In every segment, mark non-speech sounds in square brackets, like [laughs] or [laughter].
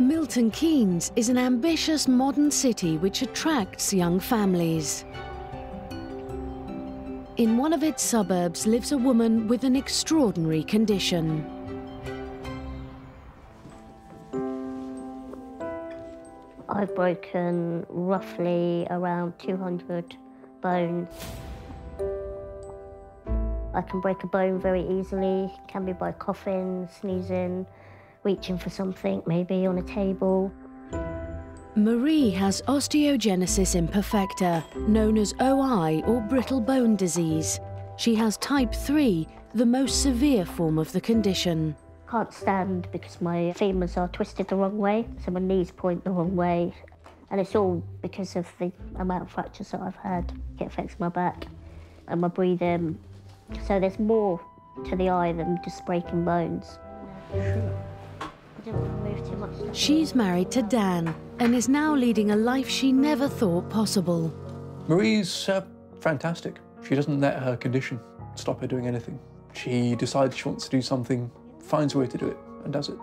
Milton Keynes is an ambitious modern city which attracts young families. In one of its suburbs lives a woman with an extraordinary condition. I've broken roughly around 200 bones. I can break a bone very easily, can be by coughing, sneezing, reaching for something, maybe on a table. Marie has osteogenesis imperfecta, known as OI or brittle bone disease. She has type 3, the most severe form of the condition. Can't stand because my femurs are twisted the wrong way, so my knees point the wrong way. And it's all because of the amount of fractures that I've had. It affects my back and my breathing. So there's more to the eye than just breaking bones. She's married to Dan and is now leading a life she never thought possible. Marie's uh, fantastic. She doesn't let her condition stop her doing anything. She decides she wants to do something, finds a way to do it, and does it.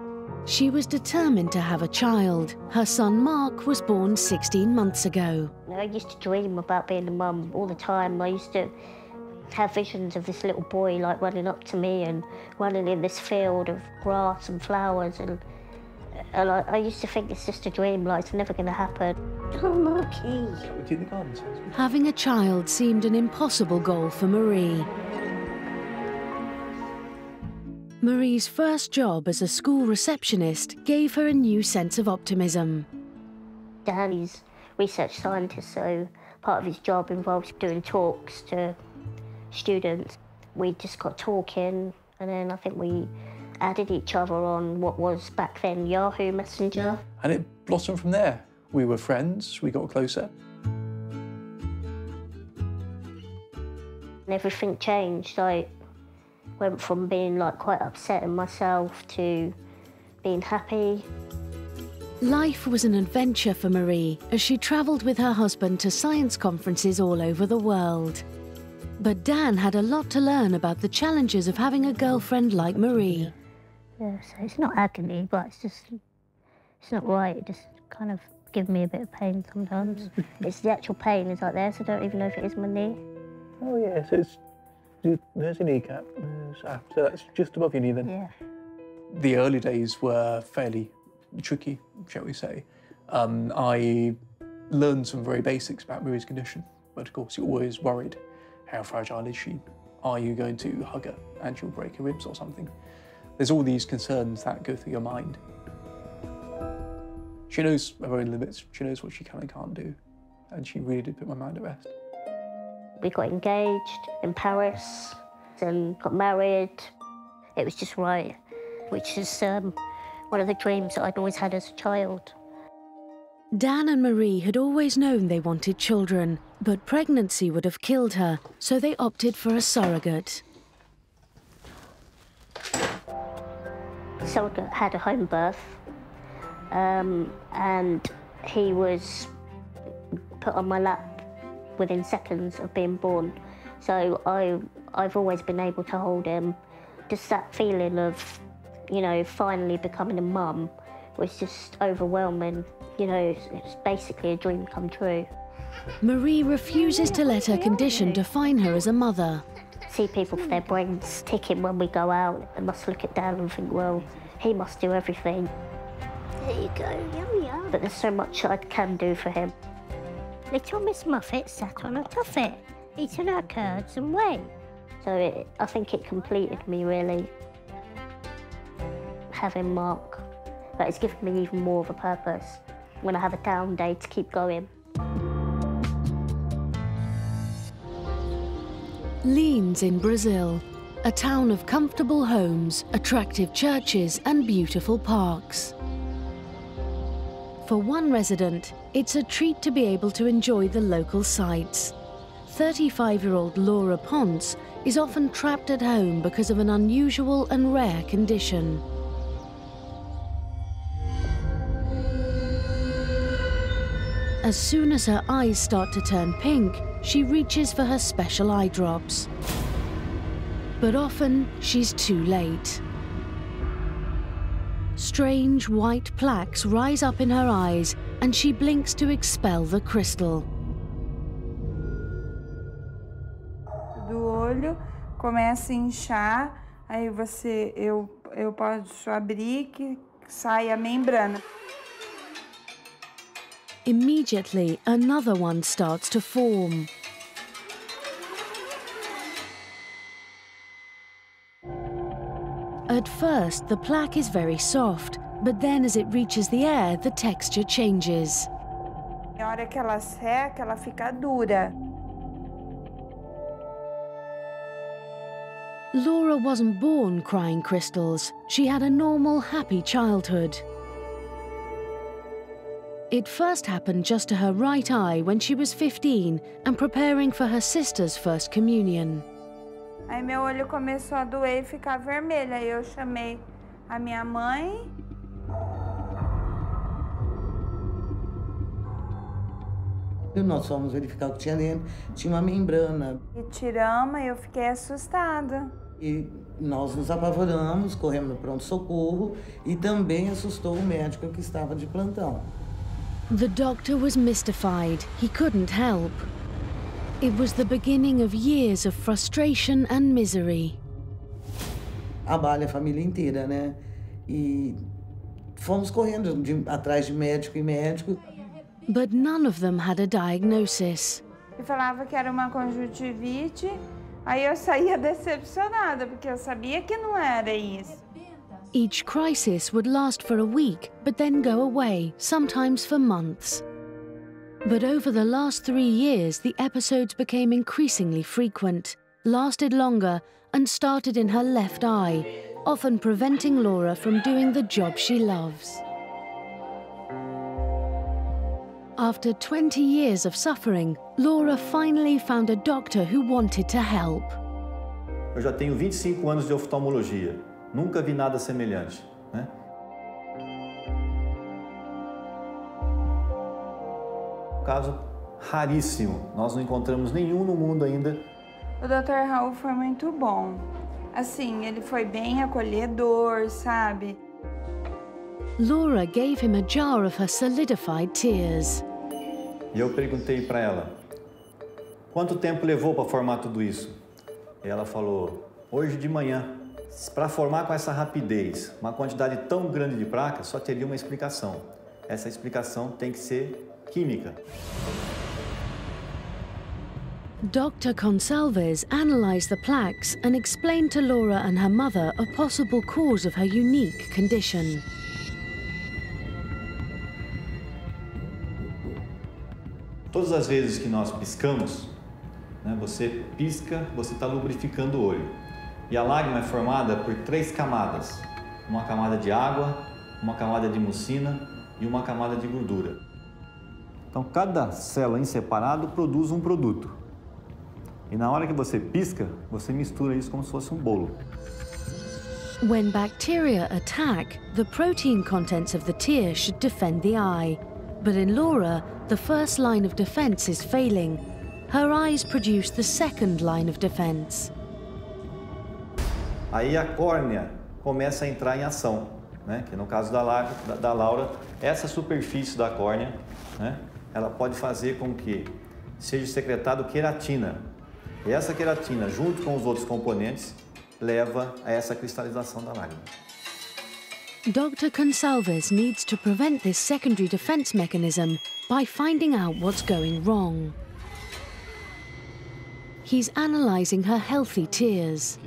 She was determined to have a child. Her son Mark was born 16 months ago. I used to dream about being a mum all the time. I used to have visions of this little boy like running up to me and running in this field of grass and flowers and and I, I used to think it's just a dream, like it's never going to happen. Oh, Marky. Having a child seemed an impossible goal for Marie. Marie's first job as a school receptionist gave her a new sense of optimism. Danny's research scientist, so part of his job involves doing talks to students. We just got talking, and then I think we added each other on what was back then Yahoo Messenger. And it blossomed from there. We were friends, we got closer. And everything changed. I went from being like quite upset in myself to being happy. Life was an adventure for Marie as she travelled with her husband to science conferences all over the world. But Dan had a lot to learn about the challenges of having a girlfriend like Marie. Yeah, so it's not agony, but it's just, it's not right. It just kind of gives me a bit of pain sometimes. it's the actual pain is like there, so I don't even know if it is my knee. Oh yeah, so it's there's your kneecap. There's, so that's just above your knee then. Yeah. The early days were fairly tricky, shall we say. Um, I learned some very basics about Marie's condition, but of course you're always worried. How fragile is she? Are you going to hug her and she'll break her ribs or something? There's all these concerns that go through your mind. She knows her own limits. She knows what she can and can't do. And she really did put my mind at rest. We got engaged in Paris and got married. It was just right, which is um, one of the dreams that I'd always had as a child. Dan and Marie had always known they wanted children, but pregnancy would have killed her, so they opted for a surrogate. Surrogate had a home birth, um, and he was put on my lap within seconds of being born. So I, I've always been able to hold him. Just that feeling of, you know, finally becoming a mum was just overwhelming. You know, it's, it's basically a dream come true. Marie refuses to let her condition define her as a mother. See people with their brains ticking when we go out and must look at Dan and think, well, he must do everything. There you go, yum yum. But there's so much I can do for him. Little Miss Muffet sat on a tuffet, eating her curds and whey. So it, I think it completed me, really, having Mark. But it's given me even more of a purpose when I have a down day to keep going. Lins in Brazil, a town of comfortable homes, attractive churches and beautiful parks. For one resident, it's a treat to be able to enjoy the local sights. 35-year-old Laura Ponce is often trapped at home because of an unusual and rare condition. As soon as her eyes start to turn pink, she reaches for her special eye drops. But often, she's too late. Strange white plaques rise up in her eyes and she blinks to expel the crystal. Do olho começa a inchar, aí você eu eu posso abrir que sai a membrana. Immediately, another one starts to form. At first, the plaque is very soft, but then as it reaches the air, the texture changes. Na hora que ela seca, ela fica dura. Laura wasn't born crying crystals. She had a normal, happy childhood. It first happened just to her right eye when she was 15 and preparing for her sister's first communion. Aí meu olho começou a doer e ficar vermelho. Aí eu chamei a minha mãe. E nós fomos verificar o que tinha dentro. Tinha uma membrana. E tiramos e eu fiquei assustada. E nós nos apavoramos, corremos no pronto-socorro e também assustou o médico que estava de plantão. The doctor was mystified. He couldn't help. It was the beginning of years of frustration and misery. Abala a família inteira, né? E fomos correndo de, atrás de médico e médico. But none of them had a diagnosis. E falava que era uma conjuntivite. Aí eu saía [laughs] decepcionada, porque eu sabia que não era isso. Each crisis would last for a week, but then go away, sometimes for months. But over the last three years, the episodes became increasingly frequent, lasted longer, and started in her left eye, often preventing Laura from doing the job she loves. After 20 years of suffering, Laura finally found a doctor who wanted to help. Eu já tenho 25 anos de oftalmologia. Nunca vi nada semelhante. Né? Caso raríssimo. Nós não encontramos nenhum no mundo ainda. O Dr. Raul foi muito bom. Assim, ele foi bem acolhedor, sabe? Laura gave him a jar of her solidified tears. E eu perguntei para ela: quanto tempo levou para formar tudo isso? E ela falou: hoje de manhã. Para formar com essa rapidez uma quantidade tão grande de placas, só teria uma explicação. Essa explicação tem que ser química. Dr. Consalves analysed the plaques and explained to Laura and her mother a possible cause of her unique condition. Todas as vezes que nós piscamos, né, você pisca, você está lubrificando o olho. E a lágrima é formada por três camadas: uma camada de água, uma camada de mucina e uma camada de gordura. Então, cada célula em separado produz um produto. E na hora que você pisca, você mistura isso como se fosse um bolo. When bacteria attack, the protein contents of the tear should defend the eye. But in Laura, the first line of defense is failing. Her eyes produce the second line of defense. Aí a córnea começa a entrar em ação, né? que no caso da, La- da- da Laura, essa superfície da córnea, né? ela pode fazer com que seja secretado queratina. E essa queratina, junto com os outros componentes, leva a essa cristalização da lágrima. Dr. Consalves needs to prevent this secondary defense mechanism by finding out what's going wrong. He's analysing her healthy tears.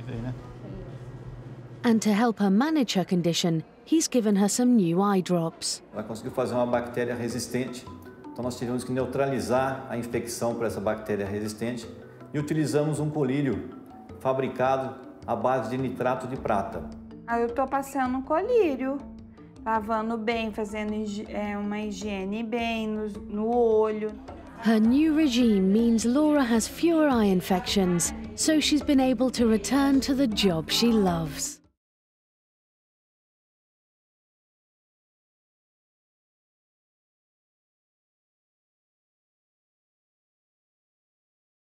And to help her manage her condition, he's given her some new eye drops. Ela conseguiu fazer uma bactéria resistente, então nós tivemos que neutralizar a infecção por essa bactéria resistente e utilizamos um colírio fabricado à base de nitrato de prata. Aí eu tô passando colírio, lavando bem, fazendo é, uma higiene bem no, no olho. Her new regime means Laura has fewer eye infections, so she's been able to return to the job she loves.